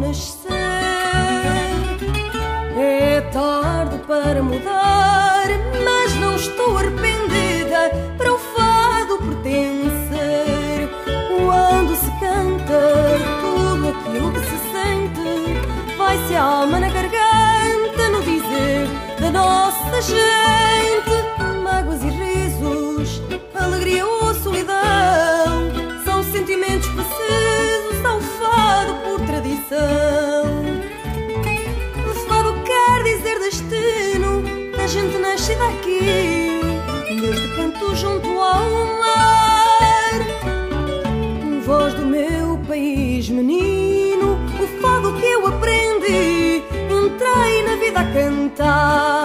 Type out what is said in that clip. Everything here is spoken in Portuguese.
nascer. É tarde para mudar, mas não estou arrependida para o fado pertencer. Quando se canta tudo aquilo que se sente, vai se amar. Gente nascida aqui, desde canto junto ao mar. Voz do meu país, menino, o fado que eu aprendi, entrei na vida a cantar.